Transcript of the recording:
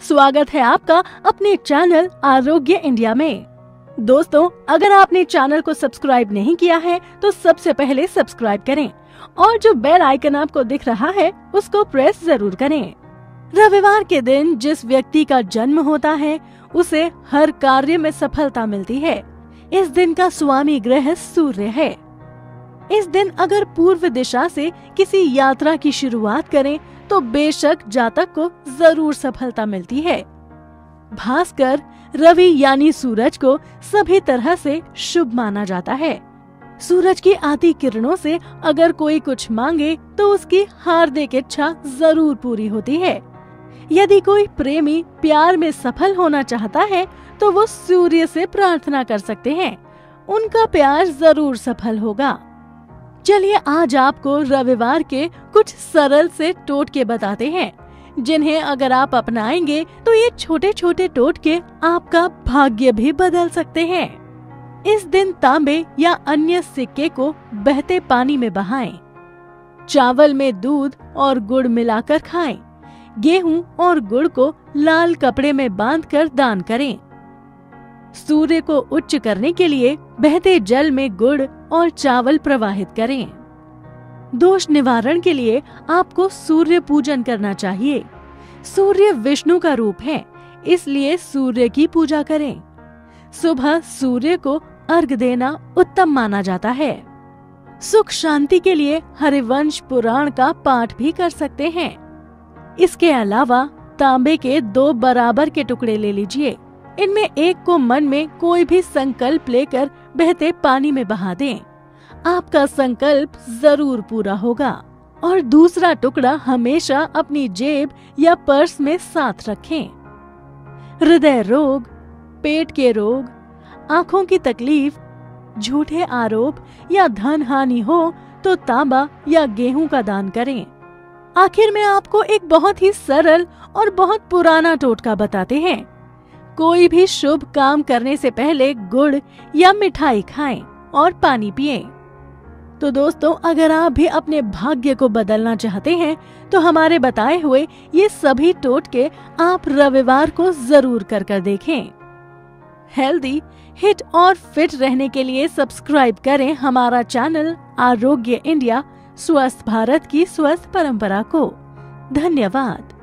स्वागत है आपका अपने चैनल आरोग्य इंडिया में। दोस्तों, अगर आपने चैनल को सब्सक्राइब नहीं किया है तो सबसे पहले सब्सक्राइब करें और जो बेल आइकन आपको दिख रहा है, उसको प्रेस ज़रूर करें। रविवार के दिन जिस व्यक्ति का जन्म होता है, उसे हर कार्य में सफलता मिलती है। इस दिन का स्वामी ग्रह सूर्य है। इस दिन अगर पूर्व दिशा से किसी यात्रा की शुरुआत करें तो बेशक जातक को ज़रूर सफलता मिलती है। भास्कर रवि यानी सूरज को सभी तरह से शुभ माना जाता है। सूरज की आती किरणों से अगर कोई कुछ मांगे तो उसकी हार्दिक इच्छा ज़रूर पूरी होती है। यदि कोई प्रेमी प्यार में सफल होना चाहता है तो वो सूर्य से प्रार्थना कर सकते हैं। उनका प्यार ज़रूर सफल होगा। चलिए आज आपको रविवार के कुछ सरल से टोटके बताते हैं, जिन्हें अगर आप अपनाएँगे तो ये छोटे छोटे टोटके आपका भाग्य भी बदल सकते हैं इस दिन तांबे या अन्य सिक्के को बहते पानी में बहाएँ। चावल में दूध और गुड़ मिलाकर खाएँ। गेहूँ और गुड़ को लाल कपड़े में बांधकर दान करें सूर्य को उच्च करने के लिए बहते जल में गुड़ और चावल प्रवाहित करें। दोष निवारण के लिए आपको सूर्य पूजन करना चाहिए। सूर्य विष्णु का रूप है, इसलिए सूर्य की पूजा करें। सुबह सूर्य को अर्घ देना उत्तम माना जाता है। सुख शांति के लिए हरिवंश पुराण का पाठ भी कर सकते हैं। इसके अलावा तांबे के दो बराबर के टुकड़े ले लीजिए। इनमें एक को मन में कोई भी संकल्प लेकर बहते पानी में बहा दें। आपका संकल्प ज़रूर पूरा होगा और दूसरा टुकड़ा हमेशा अपनी जेब या पर्स में साथ रखें। हृदय रोग, पेट के रोग, आँखों की तकलीफ़, झूठे आरोप या धन हानि हो तो तांबा या गेहूँ का दान करें आखिर में आपको एक बहुत ही सरल और बहुत पुराना टोटका बताते हैं कोई भी शुभ काम करने से पहले गुड़ या मिठाई खाएँ और पानी पिए। तो दोस्तों, अगर आप भी अपने भाग्य को बदलना चाहते हैं तो हमारे बताए हुए ये सभी टोटके आप रविवार को ज़रूर कर कर देखें। हेल्दी, हिट और फिट रहने के लिए सब्सक्राइब करें हमारा चैनल आरोग्य इंडिया, स्वस्थ भारत की स्वस्थ परंपरा को। धन्यवाद।